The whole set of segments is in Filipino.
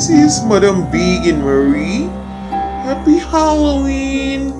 This is Madam Big and Marie. Happy Halloween!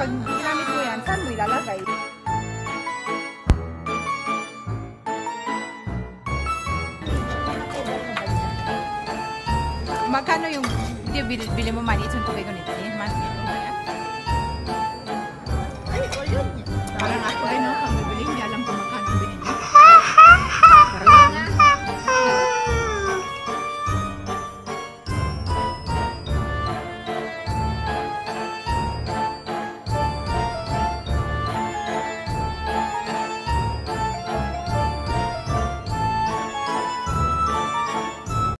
Pag ginamit mo yan, saan mo ilalagay? Magkano yung bili, bili mo mani itong tubig ko nito? Eh,